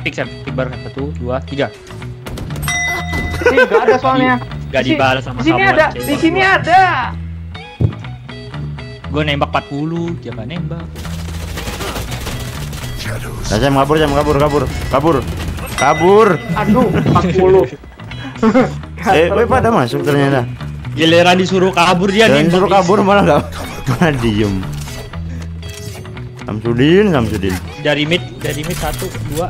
Pick Sam, pick satu, dua, tiga. Ih, ada soalnya. Gak Di dibalas sama Di sini ada, di sini ada. Gue nembak 40, dia gak nembak. Nah, Sam kabur, Sam kabur, kabur, kabur, kabur. Aduh, 40. Eh, woi pada masuk ternyata. Giliran disuruh kabur dia nih. Disuruh kabur malah nggak, malah diem. Samsudin, Samsudin. Dari mid, dari mid satu, dua,